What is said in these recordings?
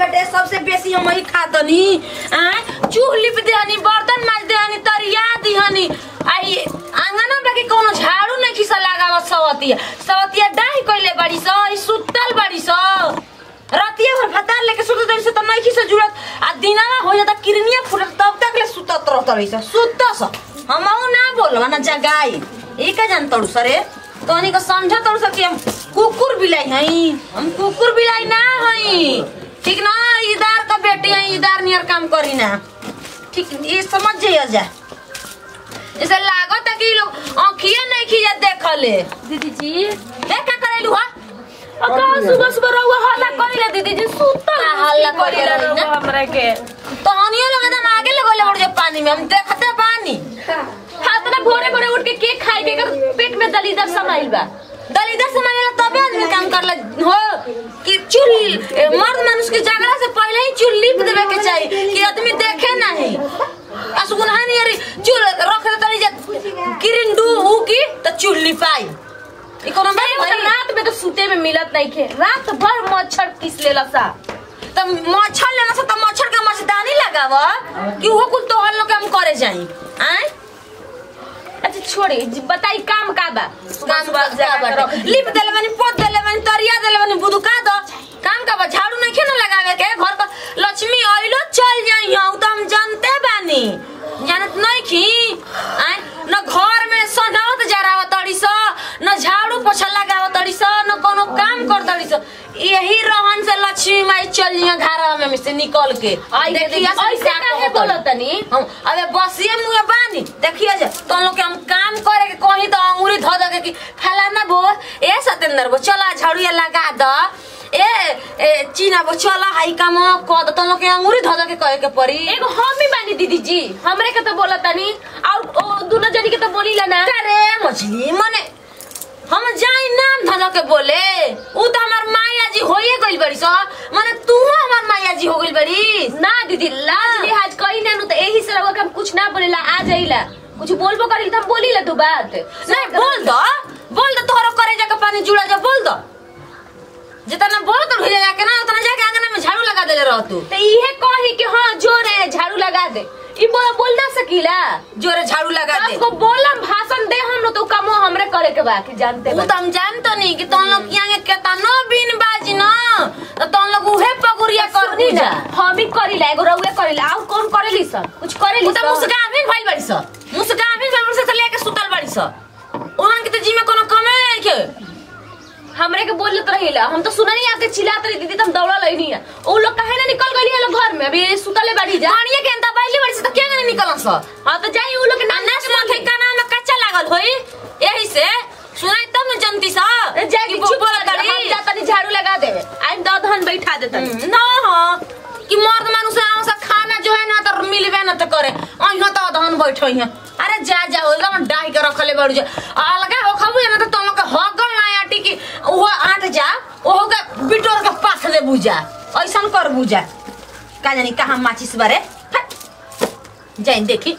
बेटे सबसे बेसी हम ही खातनी आ चूह लिप देहनी, बर्तन माज देहनी, तरिया दिहनी। आई आंगना में के कोनो झाड़ू नहीं खिसा लगावत सवतिया। सवतिया डाही कइले बड़ी स ई सुतल बड़ी स रतिया भर फतार लेके सुतत रही से त नहीं खिसा जुड़त। आ दिनावा हो जाता, किरनिया फुटत, तब तक ले सुतत रहत रही स सुत स हमहू ना बोलवा ना जगाई ई का जान तड़ू सरे? तोनी को समझ तड़ू स कि हम कुकुर बिलाई हई हम कुकुर बिलाई ना हई ठीक ना इदार का बेटी है इदार नियर काम करी ना। ठीक ये समझ जाइए जा। जैसे लागत है कि लोग आँखिया नहीं खिया देखले। दीदी जी। ए का करेलू हा? अका सुबह सुबह रहुआ हल्ला कइले दीदी जी सुतल हल्ला रही ना? हमरा के। तो हनियो लोग एकदम आगे लगले उड़ जाए पानी में हम देखते पानी। हाथ ना भोरे भोरे उठ के केक खाए के पेट में दलीदर समाइल बा। दलिदर से मांगेला तबे आदमी काम करला। हो कि चूल मर्द मनुष्य के जागला से पहले ही चूल लिप देवे के चाहिए कि आदमी देखे नहीं। असगुन हानि अरे चूल रख दे तनी जे किरिन डू उ की त चूल लिपाई। ई कोनो बात एगो तो भाई रात में तो सूते में मिलत नहीं खे। रात भर मच्छर किस लेला सा। त मच्छर लेना से त मच्छर के मच्छरदानी लगाव कि वो कुल तोहर लोग के हम करे जाई। आय? अच्छा छोड़ी बताई काम का बा बाटे लिप देले बानी पोत देले बानी तरिया देले बानी बुदुका दो काम का बा झाड़ू नहीं खेना लगावे के घर का लक्ष्मी आइलो चल जाई हम तो हम जानते बानी जानत नहीं खी आ न घर में सनावत जरावत अड़ी स न झाड़ू पोछा कोनो कर तड़ी स यही रहन से लक्ष्मी माई चल जिया घर में से निकल के आई देखिए ऐसे काहे कहत बोलत तनी हम अबे बसिए मुए बानी। देखिए जे तो लोग के हम काम करे के कहीं तो अंगूरी धो दे कि फलाना बो ए सतेंद्र बो चला झाड़ू लगा द। ए ए चीना बो चला हाई काम क द। तो लोग के अंगूरी धो के कहे के पड़ी। एगो हम ही बानी दीदी जी हमरे के तो बोलत तनी और ओ दोनों जनी के तो बोली ला ना। अरे मछली मने। नाम के बोले उ तो हमार माया जी होइए गइल बड़ी सो। मने तू हमार माया जी हो गइल बड़ी। ना दीदी लाज लिहाज कहीं ना तो यही से के हम कुछ ना बोलेला आ जाइला कुछ बोलबो करी तो हम बोली ला तू बात। नहीं बोल दो। बोल दो तोहरो करे जाके पानी जुड़ा जा बोल दो। जितना बोल कर जाके ना उतना जाके आँगन में झाड़ू लगा देले रह तू। तो इहे कही कि हाँ ज़ोर है झाड़ू लगा दे। ई बोल बोल ना सकीला। जोरे झाड़ू लगा दे। आपको बोलम भाषण दे हम तो कमो हमरे करे के बा कि जानते बा। तो हम जानतो नहीं कि तुम लोग यहाँ के केतना बिन बाजी ना। तो तुम लोग उहे पगुरिया कर सुनी पूजा। ना हम ही करीला एगो रउए करीला। और कौन करेली सब कुछ करेली तो मुस्कामिन भइल बड़ी स। मुस्कामिन भइल बड़ी स लेके सुतल बड़ी स। ओहन के तो जी में कोनो कमे नहीं के? हमरे के बोलत रहिला। हम तो सुननी आके चिल्लात रही दीदी तुम दौड़ा लई नहीं है। वो लोग कहे ना निकल गई है लोग घर में? अभी सुतले बाड़ी जा। पानिया के अंदर बैली बड़ी स तो क्या नहीं निकलन स? हाँ तो जाई वो लोग के अन्ना से माथे काना में कच्चा लागल होई? यही से? सुनाई तब न जनती सा? कि चुप बोला कर हम जाता नहीं झाड़ू लगा देवे आई दो धन बैठा देता ना हाँ। कि मर्द मानुष है से खाना जो है ना तो मिलबे ना तो करे। अहिना तो धन बैठो है। अरे जा जा हो एकदम डाही के रखले बड़ जा। अलगा हो खबू ना तो तुम लोग के हगल ना आटी कि ओहो आट जा ओहो के बिटोर के पास ले बुझा ऐसन कर बुझा का जानी कहाँ माचिस बारे? जाइन देखी।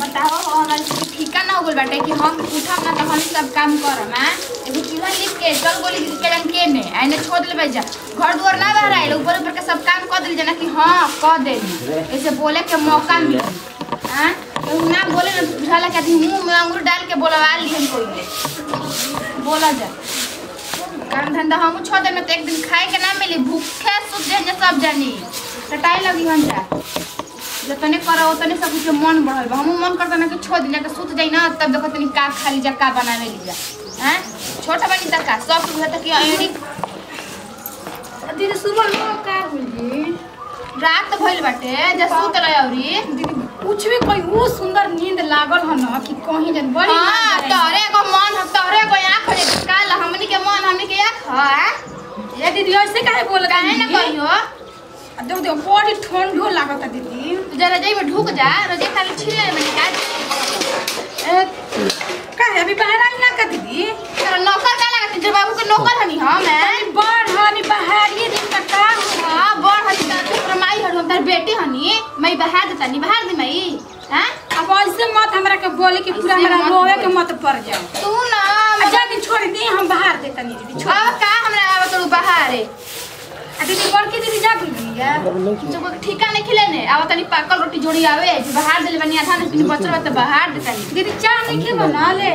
बताओ हो हमारे ठीका ना हो कि हम उठब ना तो हम सब काम करम हैं एगो चूल्हा लिख के, चल गोली के के ने, आइने छोड़ देले जा घर दुआर ना बाहर आइल ऊपर ऊपर के सब काम कर देली, जना कि हाँ कर देली। ऐसे बोले के मौका मिली हाँ तो ना बोले ना, बुझाला के मुँह में अंगूर डाल के बोलवा ली हम कोई ले। बोला जा। काम धंधा हम छोड़ देना तो एक दिन खाए के ना मिली भूखे सुत जाए सब जानी। टटाई लगी हम जा। जतने करो उतने सब कुछ मन बढ़ल बा। हमहू मन करता ना कि छोड़ दी जाके सुत जाई ना तब देखो तनी का खाली जा का बनावे ली जा हैं छोटा बनी तक का? सब कुछ होता कि अयनी दीदी सुबह में का होली रात भइल बाटे जा सुत रहे औरी। दीदी कुछ भी कोई वो सुंदर नींद लागल ह न कि कहीं जन बड़ी हाँ तोरे को मन ह तोरे को आँख हो काल हमनी के मन हमनी के आँख ह ये दीदी ऐसे काहे बोल काहे ना कहियो? देखो देखो बड़ी ठंडो लागत है दीदी। तू जरा रजाई में ढुक जा रजाई खाली छिले में का ए, काहे अभी बाहर आई ना का दीदी? तेरा नौकर का लागत जे बाबू के नौकर हनी हम हैं बड़ हनी बाहर ये दिन का का हाँ बड़ हनी तार तोरा तार बेटी हनी मई बहा देता नी बहा दे मई हैं? अब ऐसे मत हमरा के बोले कि पूरा हमरा रोवे के मत पड़ जाए। तू ना अच्छा दी छोड़ दी हम बाहर देता नहीं दीदी छोड़ अब का हमरा आवत तू बाहर? है आ दीदी बड़की दीदी जा गई बिया जो ठीका नहीं खिले ने आवा तनी पाकल रोटी जोड़ी आवे जो बाहर देले बनी आधा ने बचल बा त बाहर देता नहीं दीदी चाय नहीं के बना ले।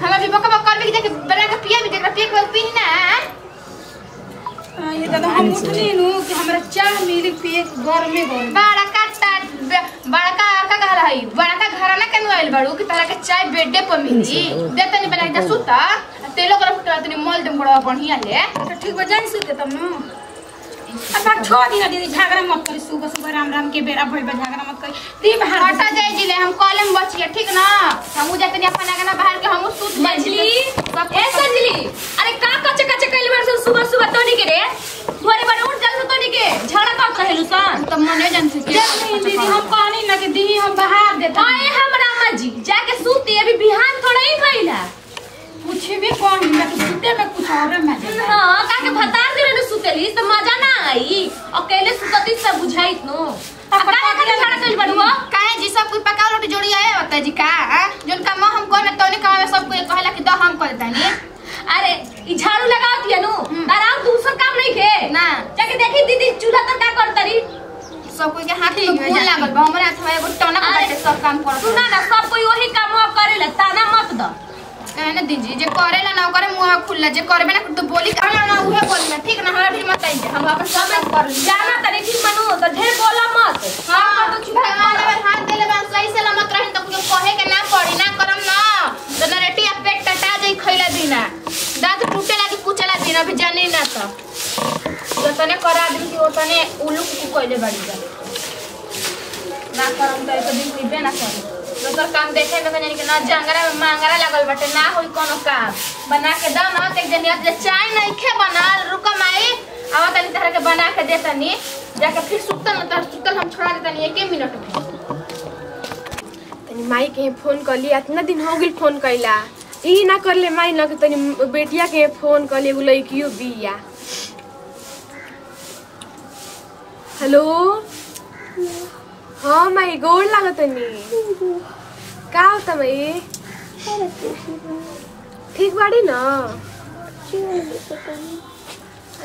हम अभी बका बका कर भी देख बना के पिए भी देख पिए के पी ना ये दादा हम उठनी नु कि हमरा चाय मिली पिए घर में घर बड़ा का टा- ब- बड़ा का का कह रही घर ना केनु आइल बाड़ू कि तारा के चाय बेडे पर मिली? दे तनी बना के सुता। तेलो कर फुटा तनी मोल दम बड़ा बढ़िया ले। तो ठीक बजाई सुते तब नु। अब बात छोड़ दीदी झगड़ा मत करी सुबह सुबह राम राम के बेरा भइल बा झगड़ा मत करी। दी बाहर हटा जाए ज़िले हम कॉलम बचिए ठीक ना? हमू जाते नहीं अपन आगना बाहर के हमू सूत जाए ए संजली अरे का कच्चे कच्चे कइल बार सुबह सुबह तोनी के रे? भोरे भोरे उठ जल्दी तोनी के। झगड़ा का कहेलु सन? तो मने जन से जब दीदी हम कहनी ना कि दी हम बाहर देता आए हमरा अम्मा जी जाके सूती अभी बिहान थोड़ा ही भइला कुछ भी कहनी ना कि सुते में कुछ और मज़ा। हाँ काके भतार दिले न सुतेली तो मज़ा ना आई। अकेले सुतती सब बुझाइत नो अब का झगड़ा कइल बाड़ू काहे जी सब कुछ पका रोटी जोड़ी आए होता जी का? जोन काम हम कोने तोने काम में सब कोई कहला कि द हम कर देनी अरे ई झाड़ू लगाओ दिया नु। आराम दूसर काम नहीं के? ना। जाके देखी दीदी चूल्हा तर का करतरी सब कोई के हाथ में खून लागल बा हमरा हाथ में एगो टोना के बाटे सब काम करत सुना ना सब कोई वही काम करेला ताना मत द। ना दीजी जे करेला ना करे मुँह खुल्ला जे करबे ना तो बोली का ना ना उहे बोली ठीक ना हमरा भी मत आई हम अपन सब कर ली जाना तरी ठीक मनु तो ढेर बोला मत। हाँ तो भगवान अगर हाथ देले बा सही सलामत रही तो कुछ कहे के ना पड़ी ना करम ना। तो नरेटी आ पेट टटा जाई खइला दिना। दांत टूटे लागी कुचला दिन अभी जाने ना तो। जतने कर आदमी की ओतने उल्लू को कइले बाड़ी जा। ना करम तो एक दिन होइबे ना करी दोसर काम देखे में कहीं ना जंगरा में मांगरा लगल बाटे ना होई कोनो काम बना के दम एक जनी चाय नहीं खे बनल रुक माई आवा तनी तरह के बना के दे तनी जाके फिर सुतल न तर सुतल हम छोड़ा एक मिनट में तनी माई के फ़ोन इतना दिन हो गइल फ़ोन कइला ई ना करले माई न कि तनी बेटिया के फ़ोन कली एगो लइकियो बिया हेलो हाँ माई लागत का होता माई ठीक बाड़ी न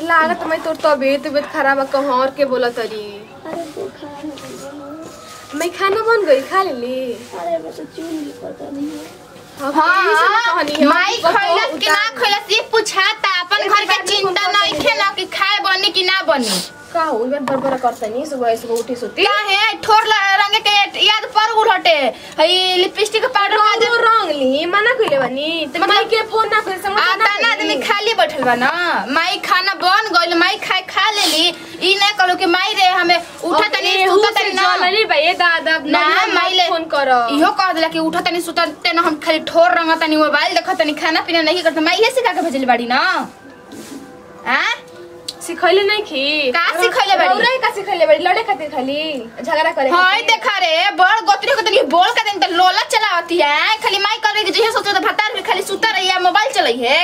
लागत माई तोर तबियत तबियत खराब है कहर के बोला तरी मैं खाना बन गई खा लेली हाँ, हाँ माई बस कि ना उतार- ये पूछाता अपन घर के चिंता नहीं खे ना कि खाए बनी कि ना बनी। का हो इवन बरबरा करतनी सुबह सुबह उठी सुती। का है? ठोर रंग के याद पर उठटे हई लिपस्टिक पाउडर का जो रंग ली मना कइले बनी त माई के फ़ोन ना करे समझ आता ना आदमी खाली बैठल बा ना। माई खाना बन गइल माई खाए खा लेली। ई ना कहलो कि माई रे हमें उठा तनी सुता तनी ना। चलली भाई दादा ना माई ले फ़ोन कर। इहो कह दिला कि उठा तनी सुता तनी हम खाली ठोर रंग तनी मोबाइल देख तनी खाना पीना नहीं करत। माई के भेजली बाड़ी ना? हैं सिखैले नहीं खी का सिखैले बाड़ी? रौरा का सिखैले बड़ी लड़े खातिर खाली झगड़ा करे हाय देखा रे बड़ गोतरी को तनी बोल के तनी तो लोला चलावती है खाली माई कर रही जे सोचो तो भतार में खाली सुता रही है मोबाइल चलाई है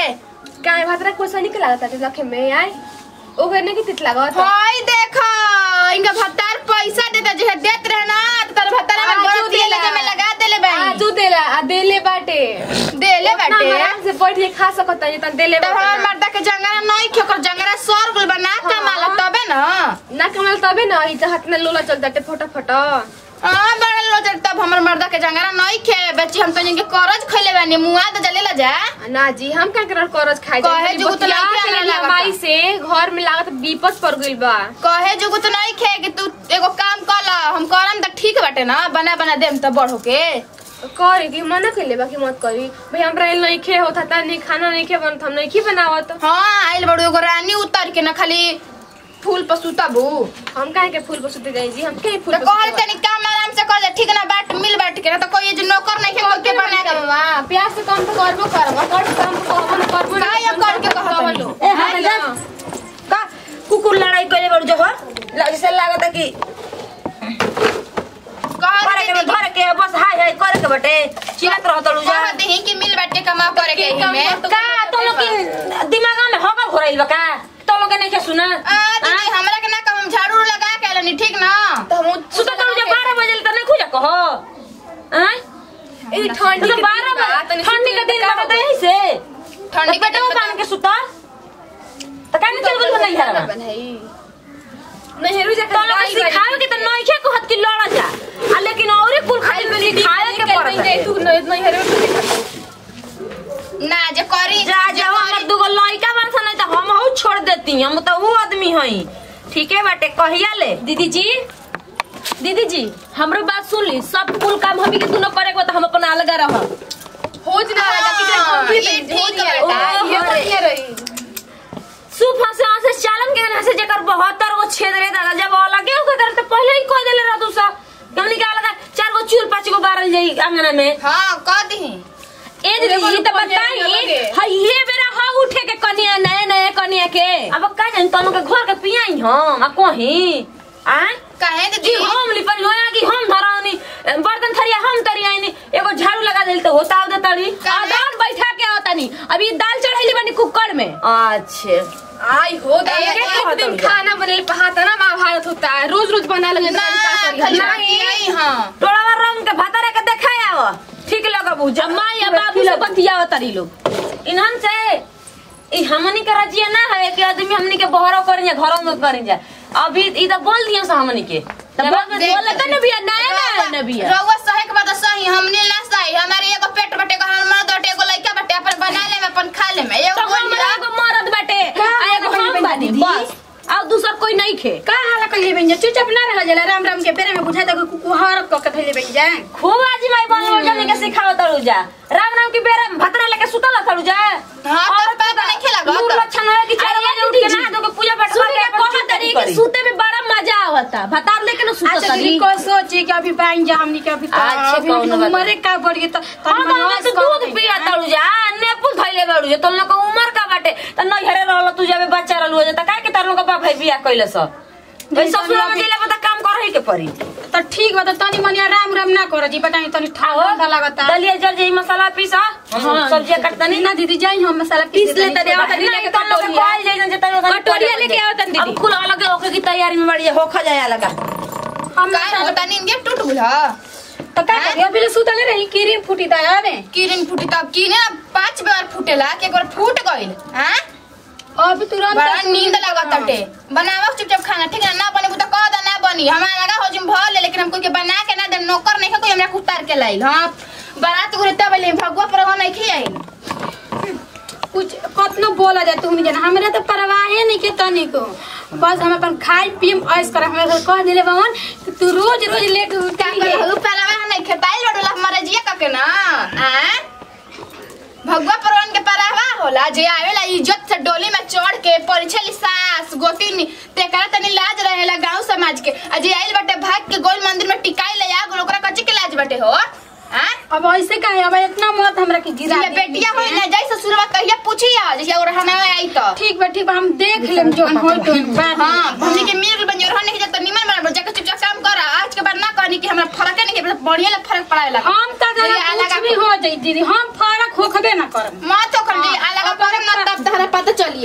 काहे भातरा कोसा निकल लागत है रखे में आई ओकर ने की तित लागत हाय देखा इनका भतार पैसा देता जे देत रहे ना तो तार भतार में गलती देला। लगे में लगा देले बाई आजू देला आ देले बाटे। देले बाटे। आराम से बैठ के खा सकत है तन देले बाटे हमार। मर्दा के जंगरा नहीं खे कर जंगरा सर गुल बना कमाल तबे ना। ना कमाल तबे ना ई हाथ में लोला चल जाते फटाफट। हाँ बड़ा तब हमर मर्दा के जंगरा नहीं खे बच्ची हम तो इनके करज खइले बानी मुआ तो जले ला जा। ना जी हम का कर करज खाई कहे जो तो लइका हमरा लागता। से घर में लागत विपद पड़ गइल बा। कहे जुगु तो नहीं खे कि तू एगो काम कर ला हम करम त ठीक बाटे ना बना बना देम त बढ़ होके। करे कि मना कइले बा कि मत करी। भाई हमरा एल नहीं खे होता ता नहीं खाना नहीं खे बनत हम नहीं की बनावत। हाँ आइल बड़ू एगो रानी उतर के ना खाली फूल पर सुताबू हम काहे के फूल पर सुते जाई जी? हम के फूल तो कहल तनी काम आराम से कर ले ठीक ना बाट मिल बाट के ना तो कोई जो नौकर नहीं खे के बना के। बना प्यास से कम तो करबो करबो कर काम तो करबो ना करबो का या करके कहत हनी? ए, हाँ, जा। का कुकुर लड़ाई करे बड़ जोहर? जैसे लागत कि करे के कहल के बस हाय हाय करे के बटे। चिलत रहत लू जा कहत ही कि मिल के कमा करे के ही में तो का तो लोग दिमाग में होगा घोरइल बा का? तो लोग के नहीं के सुना? आ दीदी हमरा के ना कम झाड़ू लगा के आलनी ठीक ना? तो हम सुता तो जे 12 बजे त नहीं खुजा कहो हैं ई ठंडी के 12 बजे ठंडी के दिन बता यही से। ठंडी के दिन मान के सुता? तो काहे चल गेल नहीं हरवा? बनाई नहेरु जा तो लोग सिखावे के तो नइखे को हत की लड़ा जा। लेकिन औरे कुल खाली देती हम तो वो आदमी हई। ठीके बाटे कहिया ले? दीदी जी दीदी जी हमरो बात सुन ली। सब कुल काम हमी के दोनों करे के बा हम अपन अलग रह हो ज ना लगा कि हाँ, हम भी ठीक है, ये। बढ़िया रही। सुफ से से चालन के गना से जेकर 72 गो छेद रे दादा जब अलगे हो कर त पहले ही कह देले रह तू सा हमनी के अलग चार गो चूल पाँच गो बारल जाई अंगना में। हाँ कह दी ए दीदी जी त बताई हई ये बेरा हा उठे के कनिया नए नए कनिया के? अब का जान तनु के घर के पियाई हम आ कही? आ कहे कि दीदी हम लिपल होया कि हम धरावनी बर्तन थरिया हम तरियानी एगो झाड़ू लगा देल तो होता दे तड़ी आदान बैठा के आवतानी अभी दाल चढ़ैली बनी कुकर में। अच्छा। आई हो दा एक दिन खाना बनेल पहाता ना महाभारत होता। है रोज रोज बना लगे ना हाँ रंग के भतरे के देखाया हो ठीक लगबू अम्मा या बाबू से बतियावतारी लोग। इन्हन से? ई हमनी के रजिया ना है कि आदमी हमनी के बहरो करें जा घरों में करें जा अभी ई तो बोल दियो से हमनी के। तब बोले त न बिया नया नया न बिया रउआ सहे के बात सही हमने ना सही। हमारे एगो पेट बटे को हमर दोटे एगो लइका बटे अपन बना ले में अपन खा ले में। एगो हमरा एगो मरद बाटे आ एगो हम बानी बस। और दूसर कोई नहीं खे का हाला कइले बन जा चुपचाप ना रह जाला राम राम के पेरे में बुझा दे कुकुहर क के थैले बन जा खूब आजी माई हो जाने के सिखाव तड़ू जा। राम राम की बेरा भतरा लेके सुतल तड़ू जा। हाँ, तो पाप नहीं खेला गो, लूर तो। लक्षण है कि चार बजे उठ के नहा धो के पूजा पाठ करके के अपन कहत चिंता तरी करी। कि सूते में बड़ा मज़ा आवता। भतार लेके न सुतत अच्छा दीदी को सोची कि अभी बाइन जा हमनी के अभी अच्छा, अभी उम्र का बढ़ गई तो हम तो दूध पिया तड़ू जा नेपुल थैले बाड़ू जा तोन लोग उम्र का बाटे। त न घरे रहल तू जाबे बच्चा रहलू जा त काहे के तार लोग बाप है बियाह कइले भाई ससुर में दिले पता काम करही के पड़ी तो ठीक बा तो तनी मनी राम राम ना कर जी बताई तनी ठंडा लगता दलिया जल जाई मसाला पीसा हम सब्ज़ी काटतनी ना दीदी जाई हम मसाला पीस ले तनी। आवत नहीं, लेके तो लोग कटोरिया कहल जाई जे तनी कटोरिया लेके आवत दीदी। अब कुल अलग होके की तैयारी में बढ़िया होखा जाया लगा। हम काहे होता नींद टूट ह तो का करी अभी ले सुतले रही किरीन फूटी दा अरे किरिन फूटी तब की ना पाँच बार फूटेला के एक बार फूट गइल हाँ? अभी तुरंत बड़ा नींद लगत टटे बनावा चुपचाप खाना ठीक है? ना बने तो कह दा ना बनी। हमारा लगा हो जिम भर ले लेकिन हम कोई के बना के ना दे नौकर नहीं है कोई हमरा उतार के लाइल। हाँ बारात गुरे तब ले भगवा पर हो नहीं खियाई कुछ कतनो बोला जाए तुम जाना। हमरा तो परवाहे नहीं के तनी को। बस हम अपन खाई पीम ऐस कर हमरा कह दिले बवन कि तू रोज रोज लेट का उठी कर हु? नहीं खेताई लडोला हमारे जिया का के ना? हाँ भगवा परवन के परवा होला जे आवेला इज़्ज़त से डोली में चढ़ के परिछली सास गोतिनी तेकरा तनी लाज रहेला गाँव समाज के। आ जे आइल बाटे भाग के गोल मंदिर में टिकाई ले आ गोल ओकरा कच्चे के लाज बाटे हो? हाँ अब ऐसे काहे अब इतना मत हमरा के गिरा दी बेटिया होई ना जैसे ससुरवा कहिया पूछी आ जैसे और हमें आई तो। ठीक बा ठीक बा हम देख लेम जो होई तो हाँ हमनी के मिल बंजोर होने के तो निमन बना जाके चुपचाप काम कर आज के बाद ना कहनी कि हमरा फरक नहीं के बढ़िया ले फरक पड़ाए लगा। हम त अलग भी हो जाई दीदी हम फरक होखबे ना करब मत तो कर दी अलग पर ना तब तहरा पता चली